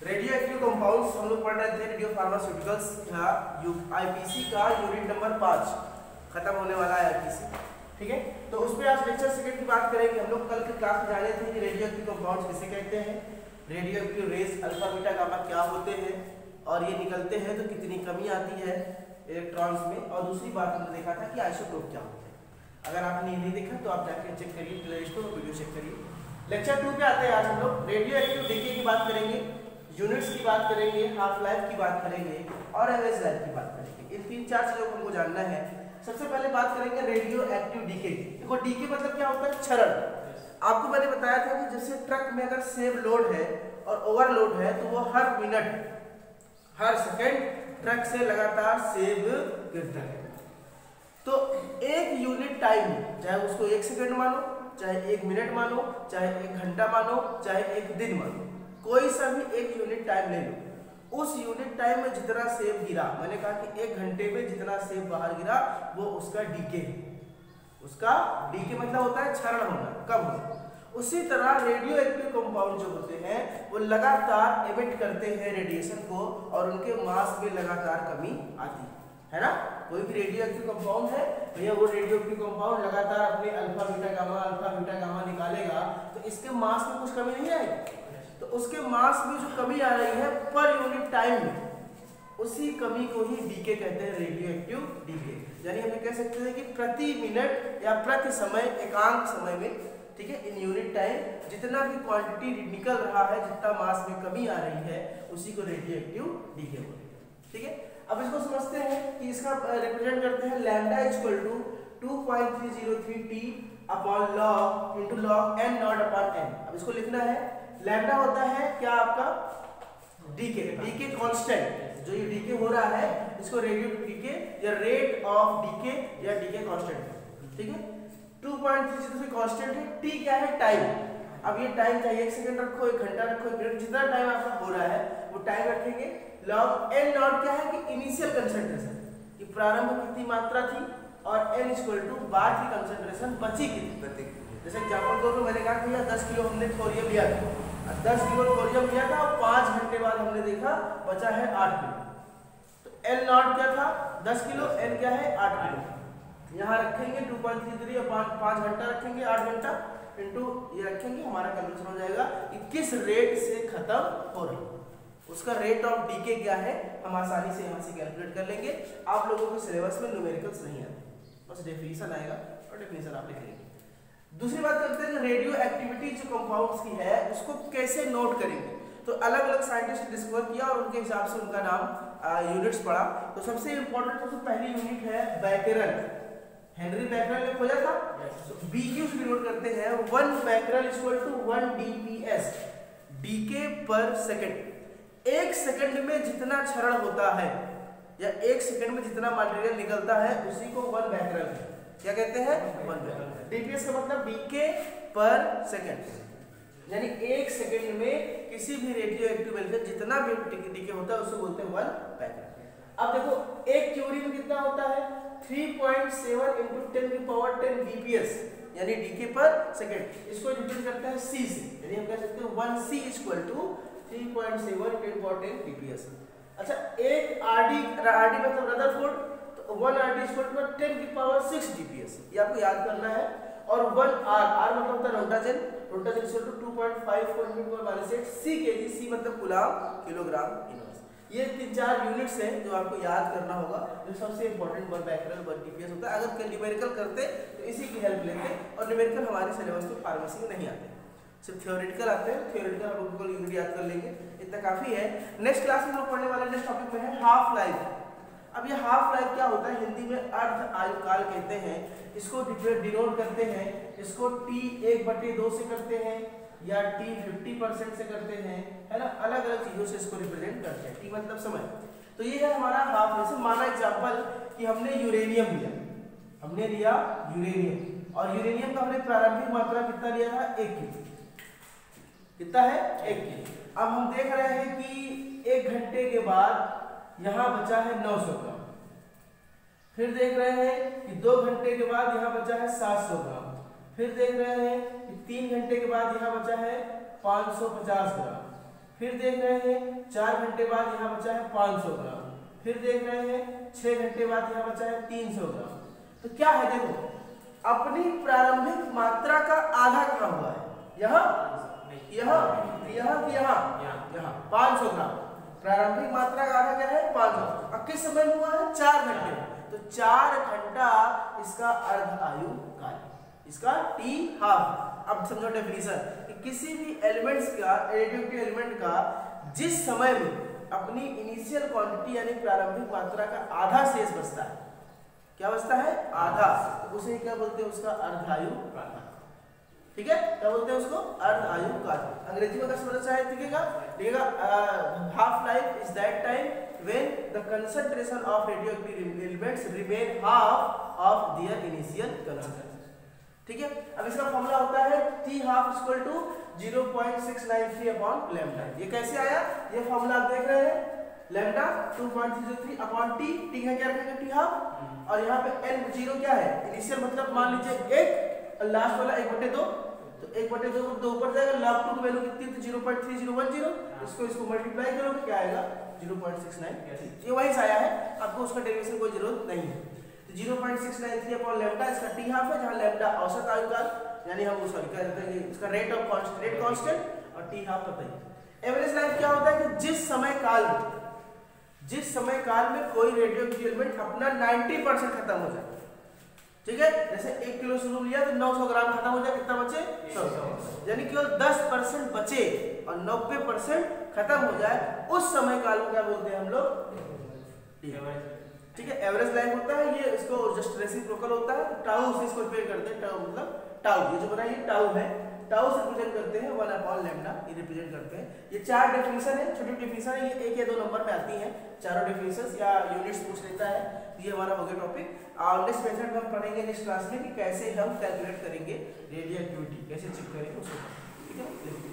Radio active compounds हम लोग पढ़ रहे थे रेडियो फार्मास्यूटिकल्स का आईपीसी का यूनिट नंबर पाँच। खत्म होने वाला है आईपीसी ठीक है? तो उस पर आज लेक्चर सेकंड की बात करेंगे। हम लोग कल की क्लास में जाने थे कि रेडियो एक्टिव कंपाउंड्स किसे कहते हैं। Radioactive rays alpha beta gamma क्या होते हैं? और ये निकलते हैं तो कितनी कमी आती है इलेक्ट्रॉन्स में? और दूसरी बात हमने देखा था कि आइसोटोप क्या होते हैं। अगर आपने ये नहीं देखा तो आप जाके चेक करिए प्ले स्टोर वीडियो चेक करिए। लेक्चर टू पे आते हैं आज हम लोग। रेडियो एक्टिव डीके की बात करेंगे। यूनिट्स की बात करेंगे हाफ़ लाइफ की बात करेंगे और एवरेज लाइफ की बात करेंगे। इन तीन चार चीज़ों को हमको जानना है। सबसे पहले बात करेंगे रेडियो एक्टिव डीके देखो डीके मतलब क्या होता है? क्षरण। आपको मैंने बताया था कि जैसे ट्रक में अगर सेव लोड है और ओवरलोड है तो वो हर मिनट हर सेकेंड ट्रक से लगातार सेव गिरता है। तो एक यूनिट टाइम चाहे उसको एक सेकेंड मानो चाहे एक मिनट मानो चाहे एक घंटा मानो चाहे एक दिन मानो कोई सा भी एक यूनिट टाइम ले लो। उस यूनिट टाइम में जितना सेब गिरा, मैंने कहा कि एक घंटे में जितना सेब बाहर गिरा, वो उसका डीके उसका डीके मतलब होता है क्षरण होना, कम होना। उसी तरह रेडियो एक्टिव कंपाउंड जो होते हैं, वो लगातार एमिट करते हैं रेडिएशन को और उनके मास में लगातार कमी आती है। है ना? कोई भी रेडियो एक्टिव कंपाउंड है, भैया वो रेडियो एक्टिव कंपाउंड लगातार अपने alpha beta gamma alpha beta gamma निकालेगा तो इसके मास में कुछ कमी नहीं आएगी। उसके मास में जो कमी आ रही है पर यूनिट टाइम में, उसी कमी को ही डीके कहते हैं रेडियो एक्टिव डीके यानी हम कह सकते हैं कि प्रति मिनट या प्रति समय एकांक समय में, ठीक है, इन यूनिट टाइम, जितना भी क्वांटिटी निकल रहा है, जितना मास में कमी आ रही है, उसी को रेडियो एक्टिव डीके बोलते हैं। ठीक है? अब इसको समझते हैं कि इसका रिप्रेजेंट करते हैं lambda equal to 2.303 T upon log into log N not upon N अब इसको लिखना है लैम्डा होता है क्या आपका? डीके डीके कांस्टेंट जो ये डीके हो रहा है इसको रेडियो डीके या रेट ऑफ़ डीके या डीके कांस्टेंट ठीक है? 2.3 कांस्टेंट है टी क्या है? टाइम अब ये टाइम चाहिए एक सेकंड रखो एक घंटा रखो एक मिनट जितना टाइम आपका हो रहा है वो टाइम रखेंगे। लॉग एन नॉट क्या है? कि इनिशियल कंसंट्रेशन कि प्रारंभ कितनी मात्रा थी और एन इक्वल टू बाद की कंसंट्रेशन बची कितनी? जैसे एग्ज़ाम्पल दो तो मैंने कहा कि 10 किलो हमने थोरियम लिया था दस किलो थोरियम लिया था, और पाँच घंटे बाद हमने देखा बचा है आठ किलो। तो एल नॉट क्या था? दस किलो एल क्या है? आठ किलो। यहाँ रखेंगे टू पॉइंट थ्री थ्री पाँच घंटा रखेंगे, आठ घंटा इंटू ये रखेंगे, हमारा कैलकुलेशन हो जाएगा। कि किस रेट से खत्म हो रहा है? उसका रेट ऑफ़ डीके क्या है? हम आसानी से यहाँ से कैलकुलेट कर लेंगे। आप लोगों के सिलेबस में न्यूमेरिकल्स नहीं आते। बस डेफिनेशन आएगा, और डेफिनेशन आप लिख लेंगे। दूसरी बात करते हैं रेडियो एक्टिविटी जो कंपाउंड्स की है उसको कैसे नोट करेंगे? तो अलग अलग साइंटिस्ट डिस्कवर किया और उनके हिसाब से उनका नाम यूनिट्स पढ़ा तो सबसे इंपॉर्टेंट सबसे पहली यूनिट है बैकरल हेनरी बैकरल ने खोजा था? तो बी क्यू से नोट करते हैं one becquerel equal to one DPS decay पर सेकंड एक सेकंड में जितना क्षरण होता है या एक सेकंड में जितना मटेरियल निकलता है उसी को वन बैकरल क्या कहते हैं? वन बैकरल डीपीएस का मतलब डीके पर सेकंड यानी एक सेकंड में किसी भी रेडियो एक्टिव एलिमेंट जितना भी डीके होता है उसको बोलते हैं वन पैकेट अब देखो, एक क्यूरी में कितना होता है? 3.7 पॉइंट सेवन इंटू टेन की पावर टेन बीपीएस यानी डीके पर सेकंड इसको रिप्रेजेंट करता है सी से. यानी हम कह सकते हैं one C equal to three point seven ten power ten BPS अच्छा एक आरडी आरडी मतलब Rutherford one R D square ten की पावर सिक्स जीपीएस ये आपको याद करना है। और वन आर आर मतलब होता है roentgen roentgen equal to two point five point minus eight C K G C मतलब गुलाम किलोग्राम इनवर्स ये तीन चार यूनिट्स हैं जो आपको याद करना होगा, जो सबसे important one becquerel one DPS होता है। अगर न्यूमेरिकल करते तो इसी की हेल्प लेते और न्यूमेरिकल हमारे सिलेबस में फार्मेसी में नहीं आते। सिर्फ़ थियोरेटिकल आते हैं। थियोरेटिकल हम लोग यूनिट याद कर लेंगे। इतना काफ़ी है। नेक्स्ट क्लास में लोग पढ़ने वाले नेक्स्ट टॉपिक में है हाफ़ लाइफ अब ये हाफ़ लाइफ क्या होता है? हिंदी में अर्ध आयु काल कहते हैं। इसको डिनोट करते हैं। इसको टी एक बटे दो से करते हैं या टी फिफ्टी परसेंट से करते हैं, है ना? अलग अलग चीज़ों से इसको रिप्रेजेंट करते हैं। टी मतलब समय। तो ये है हमारा हाफ़ लाइफ माना एग्ज़ाम्पल कि हमने यूरेनियम लिया। हमने लिया यूरेनियम और यूरेनियम का हमने प्रारंभिक मात्रा कितना लिया था? एक की कितना है? एक की अब हम देख रहे हैं कि एक घंटे के बाद यहाँ बचा है 900 ग्राम। फिर देख रहे हैं कि दो घंटे के बाद यहाँ बचा है 700 ग्राम। फिर देख रहे हैं कि तीन घंटे के बाद यहाँ बचा है 550 ग्राम। फिर देख रहे हैं चार घंटे बाद यहाँ बचा है 500 ग्राम। फिर देख रहे हैं छह घंटे बाद यहाँ बचा है 300 ग्राम। तो क्या है देखो अपनी प्रारंभिक मात्रा का आधा कहाँ हुआ है। यहाँ यहाँ यहाँ? यहाँ यहाँ। पाँच सौ ग्राम। प्रारंभिक मात्रा का आधा क्या है, पाँच सौ। अब किस समय में हुआ है? चार घंटे। तो चार घंटा इसका अर्ध आयु काल। इसका टी हाफ़ अब समझो डेफिनेशन कि किसी भी एलिमेंट्स का रेडियोएक्टिव एलिमेंट का, जिस समय में अपनी इनिशियल क्वांटिटी यानी प्रारंभिक मात्रा का आधा शेष बचता है। क्या बचता है? आधा। तो उसे क्या बोलते हैं? उसका अर्धायु काल ठीक है? क्या बोलते हैं उसको? अर्ध आयु काल। अंग्रेज़ी में अगर समझना चाहे लिखेगा लिखेगा half life is that time when the concentration of radioactive elements remain half of their initial concentration ठीक है? अब इसका फॉर्मूला होता है t half equal to 0.693 upon lambda ये कैसे आया? ये फॉर्मूला आप देख रहे हैं। लैम्डा 2.303 अपॉन t t है क्या? रखेंगे t हाफ़ और यहाँ पे n ज़ीरो क्या है? इनिशियल मतलब मान लीजिए एक, और लास्ट वाला एक बटे दो। तो एक बटे दो दो ऊपर जाएगा लॉग टू की वैल्यू कितनी थी? Zero point three zero one zero इसको इसको मल्टीप्लाई करोगे क्या आएगा? ज़ीरो पॉइंट सिक्स नाइन ये वही से आया है आपको उसका डेरिवेशन कोई ज़रूरत नहीं है। तो zero point six nine three upon lambda इसका टी हाफ़ है जहाँ लेमडा औसत आयु का यानी हम सॉरी क्या कहते हैं इसका rate of const rate constant और टी हाफ़ पता ही एवरेज लाइफ क्या होता है कि जिस समय काल जिस समय काल में कोई रेडियो एलिमेंट अपना 90 परसेंट खत्म हो जाए। ठीक है? जैसे एक किलो शुरू लिया तो 900 ग्राम खत्म हो जाए कितना बचे? सौ। यानी केवल 10 परसेंट बचे और 90 परसेंट खत्म हो जाए। उस समय काल को क्या बोलते हैं हम लोग? ठीक है? एवरेज लाइफ होता है ये इसको जस्ट रेसिप्रोकल होता है। टाउ से इसको रिपेयर करते हैं। टाउ मतलब टाउ ये जो बना ये टाउ है। टाउ से रिप्रेजेंट करते हैं वन अपॉन लेमडा ये रिप्रेजेंट करते हैं। ये चार डेफिनेशन है, छोटी डेफिनेशन है, ये एक या दो नंबर में आती है। चारों डेफिनेशन या यूनिट्स पूछ लेता है, ये हमारा हो गया टॉपिक और नेक्स्ट मेथड हम पढ़ेंगे नेक्स्ट क्लास में कि कैसे हम कैलकुलेट करेंगे रेडियो एक्टिविटी कैसे चेक करेंगे, उसको ठीक है?